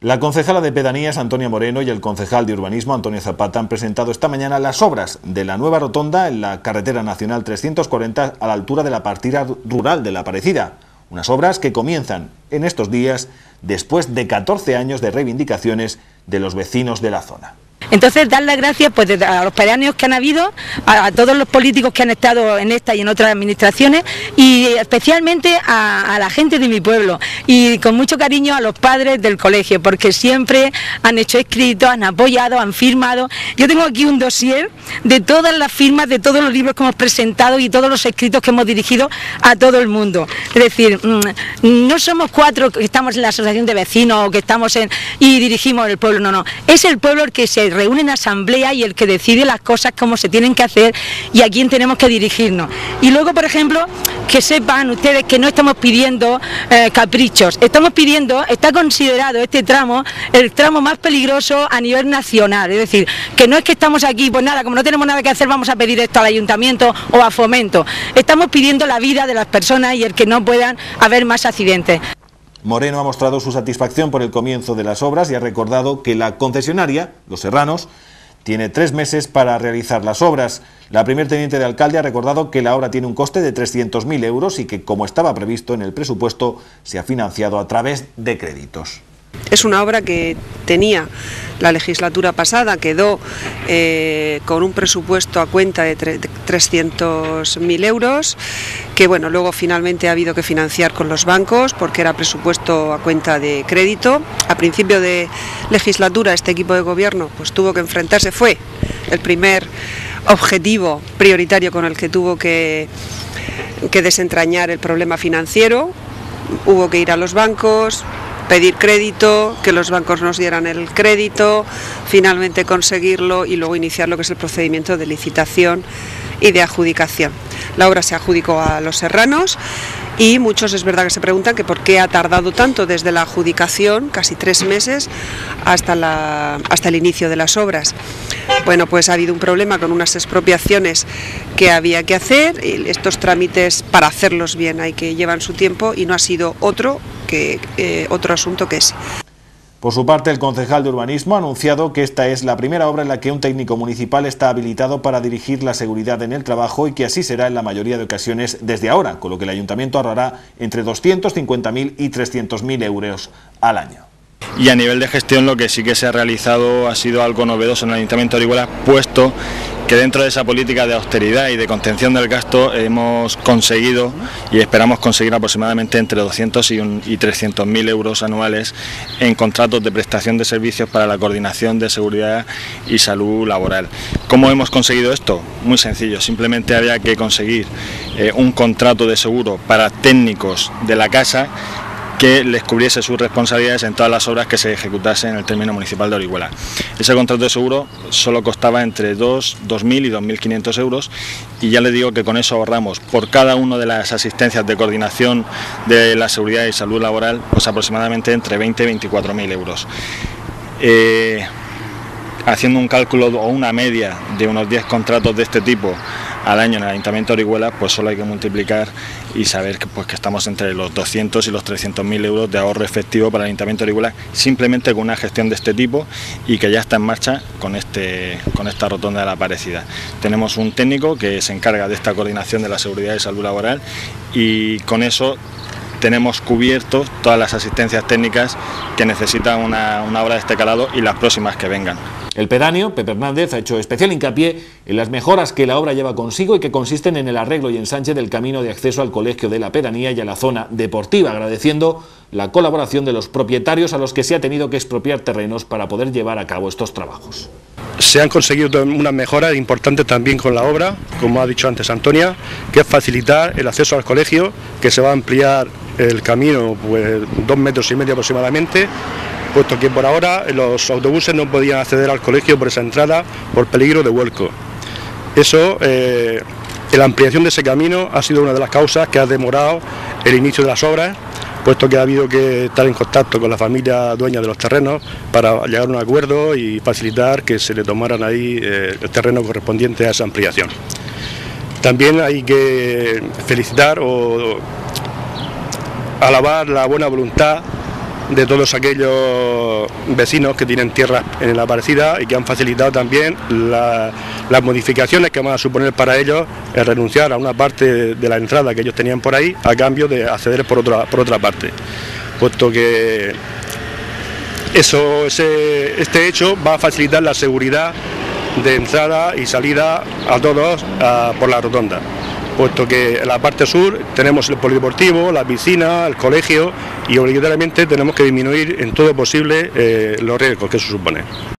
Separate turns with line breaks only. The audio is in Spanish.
La concejala de Pedanías, Antonia Moreno, y el concejal de Urbanismo, Antonio Zapata, han presentado esta mañana las obras de la nueva rotonda en la carretera nacional 340 a la altura de la partida rural de la Parecida. Unas obras que comienzan en estos días después de 14 años de reivindicaciones de los vecinos de la zona.
Entonces, dar las gracias pues, a los peráneos que han habido, a, todos los políticos que han estado en esta y en otras administraciones y especialmente a, la gente de mi pueblo y con mucho cariño a los padres del colegio, porque siempre han hecho escritos, han apoyado, han firmado. Yo tengo aquí un dossier de todas las firmas, de todos los libros que hemos presentado y todos los escritos que hemos dirigido a todo el mundo. Es decir, mm, no somos cuatro que estamos en la asociación de vecinos o que estamos en y dirigimos el pueblo, no, no. Es el pueblo el que se reúne en asamblea y el que decide las cosas como se tienen que hacer y a quién tenemos que dirigirnos. Y luego, por ejemplo, que sepan ustedes que no estamos pidiendo eh, caprichos, estamos pidiendo, está considerado este tramo el tramo más peligroso a nivel nacional, es decir, que no es que estamos aquí, pues nada, como no tenemos nada que hacer, vamos a pedir esto al ayuntamiento o a fomento, estamos pidiendo la vida de las personas y el que no puedan haber más accidentes.
Moreno ha mostrado su satisfacción por el comienzo de las obras y ha recordado que la concesionaria, Los Serranos, tiene tres meses para realizar las obras. La primer teniente de alcalde ha recordado que la obra tiene un coste de 300.000 euros y que, como estaba previsto en el presupuesto, se ha financiado a través de créditos.
Es una obra que tenía la legislatura pasada, quedó eh, con un presupuesto a cuenta de 300.000 euros, que bueno, luego finalmente ha habido que financiar con los bancos porque era presupuesto a cuenta de crédito. A principio de legislatura este equipo de gobierno pues tuvo que enfrentarse, fue el primer objetivo prioritario con el que tuvo que, que desentrañar el problema financiero. Hubo que ir a los bancos, pedir crédito, que los bancos nos dieran el crédito, finalmente conseguirlo y luego iniciar lo que es el procedimiento de licitación y de adjudicación. La obra se adjudicó a los serranos y muchos es verdad que se preguntan que por qué ha tardado tanto desde la adjudicación, casi tres meses, hasta, la, hasta el inicio de las obras. Bueno, pues ha habido un problema con unas expropiaciones que había que hacer, estos trámites para hacerlos bien hay que llevar su tiempo y no ha sido otro que eh, otro asunto que es.
Por su parte, el concejal de urbanismo ha anunciado que esta es la primera obra en la que un técnico municipal está habilitado para dirigir la seguridad en el trabajo y que así será en la mayoría de ocasiones desde ahora, con lo que el ayuntamiento ahorrará entre 250.000 y 300.000 euros al año.
Y a nivel de gestión lo que sí que se ha realizado ha sido algo novedoso en el Ayuntamiento de Orihuela, puesto que dentro de esa política de austeridad y de contención del gasto hemos conseguido y esperamos conseguir aproximadamente entre 200 y 300 mil euros anuales en contratos de prestación de servicios para la coordinación de seguridad y salud laboral. ¿Cómo hemos conseguido esto? Muy sencillo, simplemente había que conseguir eh, un contrato de seguro para técnicos de la casa que les cubriese sus responsabilidades en todas las obras que se ejecutasen en el término municipal de Orihuela. Ese contrato de seguro solo costaba entre 2, 2.000 y 2.500 euros y ya les digo que con eso ahorramos por cada una de las asistencias de coordinación de la seguridad y salud laboral pues aproximadamente entre 20 y 24.000 euros. Eh, haciendo un cálculo o una media de unos 10 contratos de este tipo al año en el Ayuntamiento de Orihuela, pues solo hay que multiplicar y saber que, pues, estamos entre los 200 y los 300 mil euros de ahorro efectivo para el Ayuntamiento de Orihuela, simplemente con una gestión de este tipo y que ya está en marcha con, este, con esta rotonda de la parecida. Tenemos un técnico que se encarga de esta coordinación de la seguridad y salud laboral y con eso tenemos cubiertos todas las asistencias técnicas que necesita una, una obra de este calado y las próximas que vengan.
El pedáneo, Pepe Hernández, ha hecho especial hincapié en las mejoras que la obra lleva consigo y que consisten en el arreglo y ensanche del camino de acceso al colegio de la pedanía y a la zona deportiva, agradeciendo la colaboración de los propietarios a los que se ha tenido que expropiar terrenos para poder llevar a cabo estos trabajos.
Se han conseguido una mejora importante también con la obra, como ha dicho antes Antonia, que es facilitar el acceso al colegio, que se va a ampliar el camino pues, dos metros y medio aproximadamente puesto que por ahora los autobuses no podían acceder al colegio por esa entrada por peligro de vuelco. Eso, eh, la ampliación de ese camino ha sido una de las causas que ha demorado el inicio de las obras, puesto que ha habido que estar en contacto con la familia dueña de los terrenos para llegar a un acuerdo y facilitar que se le tomaran ahí eh, el terreno correspondiente a esa ampliación. También hay que felicitar o alabar la buena voluntad de todos aquellos vecinos que tienen tierras en la Aparecida y que han facilitado también las modificaciones que van a suponer para ellos el renunciar a una parte de la entrada que ellos tenían por ahí a cambio de acceder por otra, por otra parte, puesto que eso, este hecho va a facilitar la seguridad de entrada y salida a todos por la rotonda puesto que en la parte sur tenemos el polideportivo, la piscina, el colegio y obligatoriamente tenemos que disminuir en todo posible eh, los riesgos que eso supone.